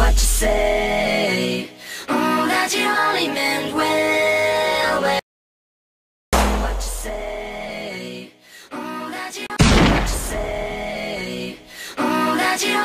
what you say. Oh, That you only meant well, well. What you say. Oh, That you, what you say. Mm, That you